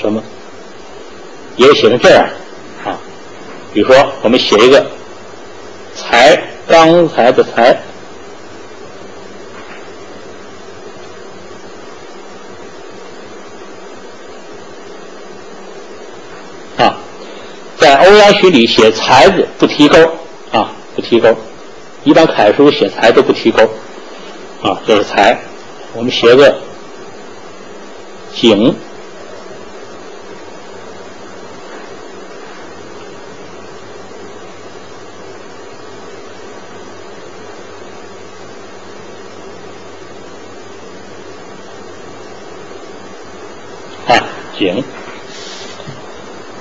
什么，也写成这样啊。比如说，我们写一个“才”，刚才的“才”啊，在欧阳询里写“才”字不提钩啊，不提钩。一般楷书写“才”都不提钩啊，这是“才”。我们写个“景”。啊景，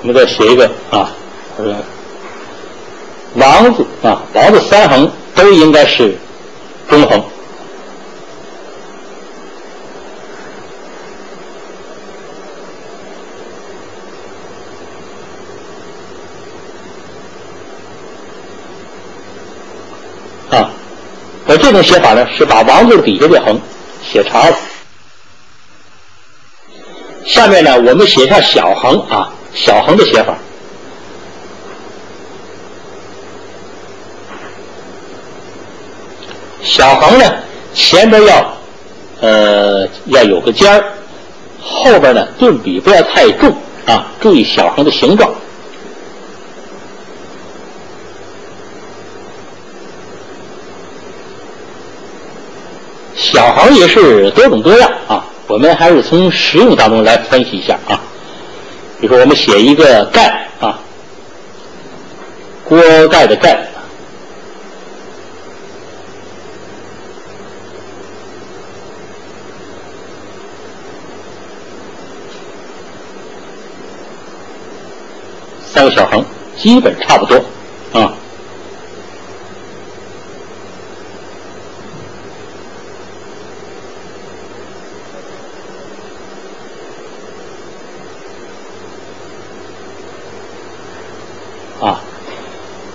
我们再写一个啊，这个王字啊，王字三横都应该是中横啊。而这种写法呢，是把王字底下的横写长了。下面呢，我们写一下小横啊，小横的写法。小横呢，前边要呃要有个尖儿，后边呢顿笔不要太重啊，注意小横的形状。小横也是多种多样啊。我们还是从实用当中来分析一下啊，比如说我们写一个“盖”啊，锅盖的“盖”，三个小横，基本差不多啊。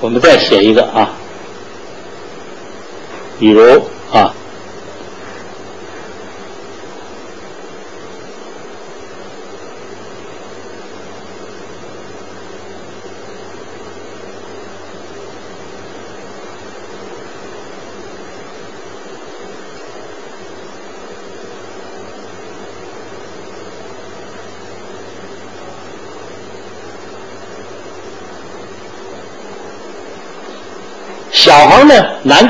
我们再写一个啊，比如啊，小横呢难。